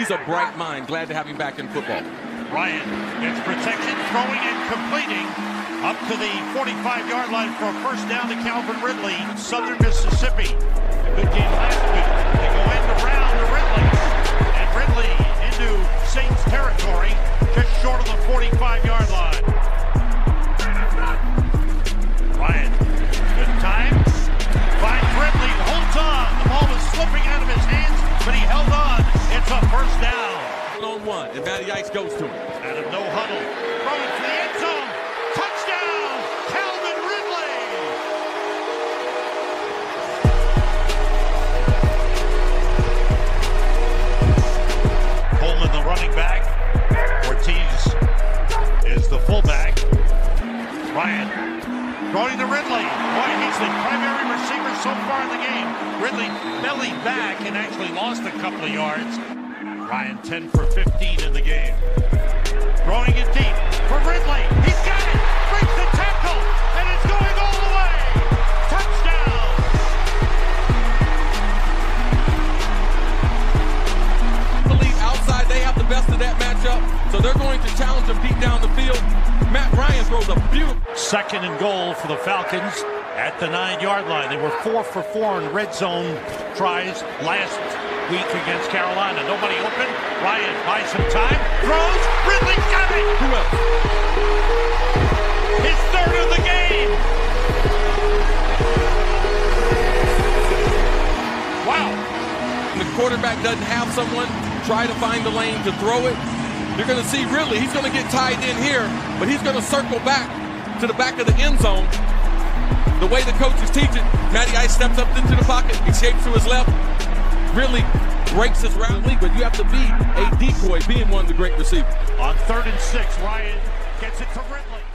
he's a bright mind. Glad to have him back in football. Ryan gets protection, throwing and completing up to the 45-yard line for a first down to Calvin Ridley, Southern Mississippi. Good game first down. One on one, and Matty Ice goes to him. Out of no huddle. Throwing to the end zone. Touchdown, Calvin Ridley. Coleman, the running back. Ortiz is the fullback. Ryan throwing to Ridley. Boy, he's the primary receiver so far in the game. Ridley belly back and actually lost a couple of yards. Ryan 10 for 15 in the game. Throwing it deep for Ridley. He's got it. Breaks the tackle. And it's going all the way. Touchdown. believe outside they have the best of that matchup, so they're going to challenge him deep down the field. Matt Ryan throws a beautiful. Second and goal for the Falcons at the nine yard line. They were four for four in red zone tries last week against Carolina. Nobody open. Ryan buys some time. Throws. Ridley's got it. Who else? His third of the game. Wow. the quarterback doesn't have someone, try to find the lane to throw it. You're going to see Ridley. He's going to get tied in here, but he's going to circle back to the back of the end zone. The way the coach is teaching, Matty Ice steps up into the pocket, escapes to his left, really breaks his route league, but you have to be a decoy, being one of the great receivers. On third and six, Ryan gets it to Ridley.